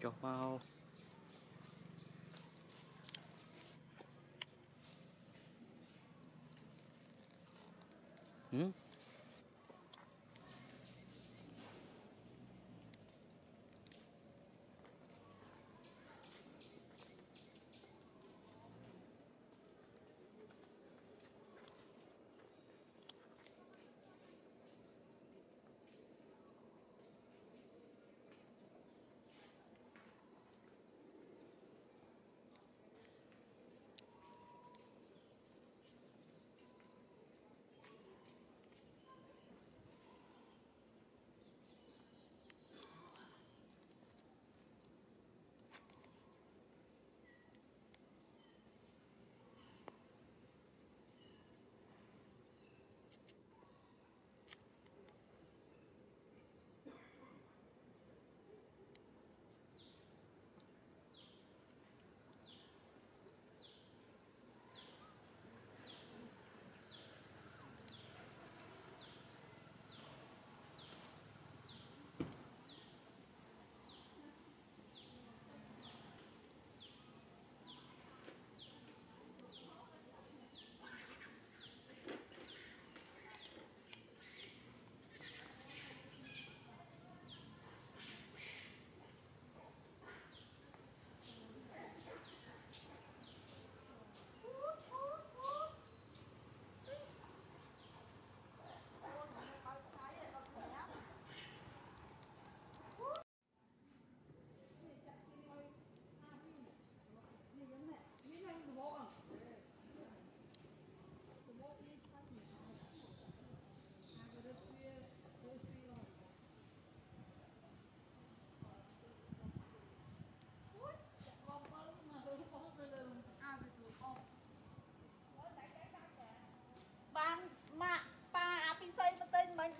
Go wow.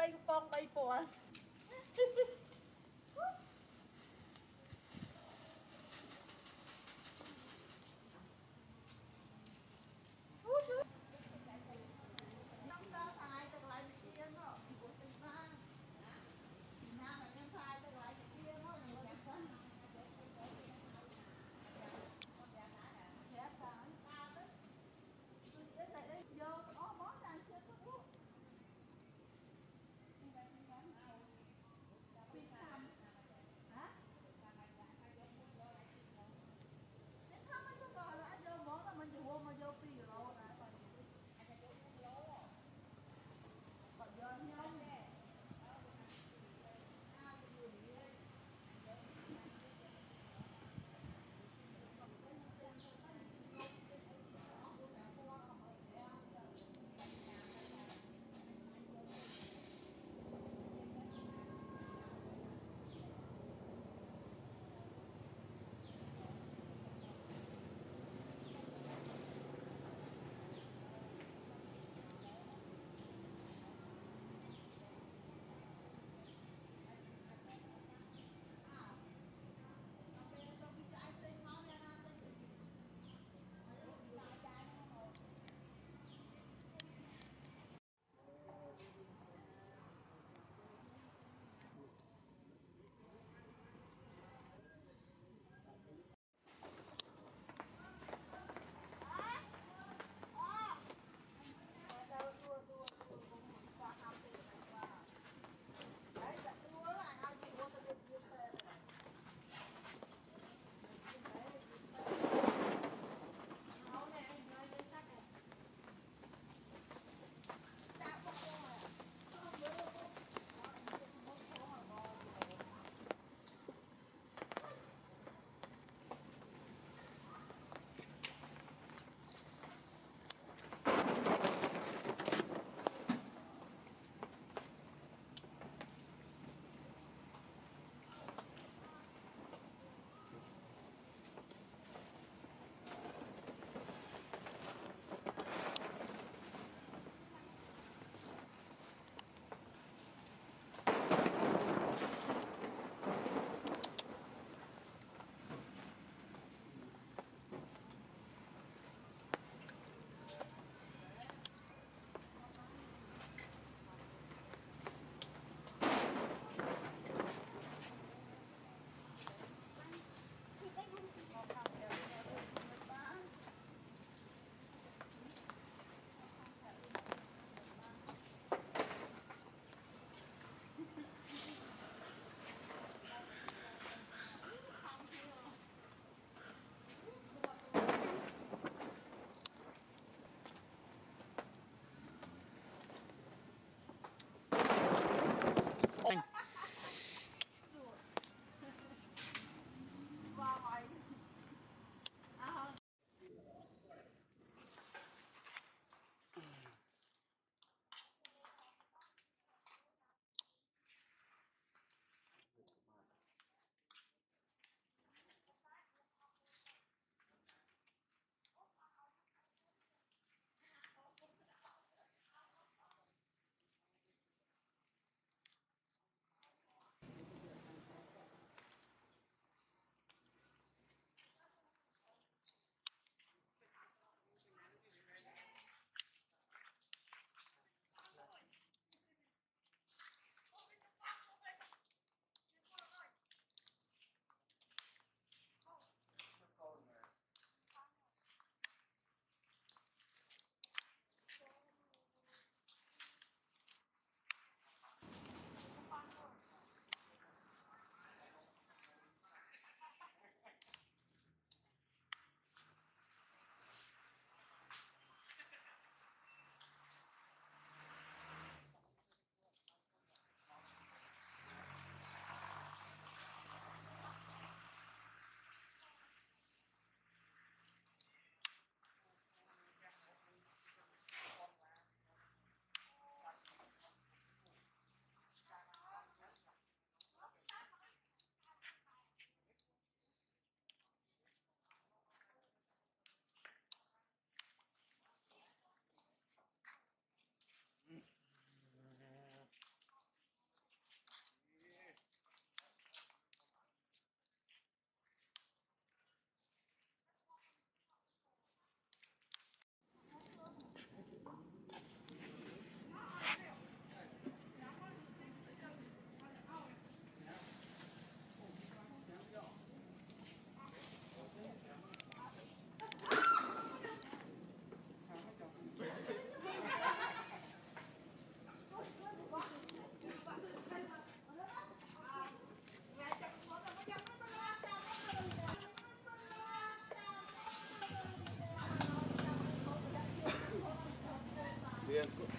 背帮背帮啊！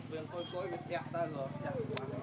别人偷窥别人家，当然。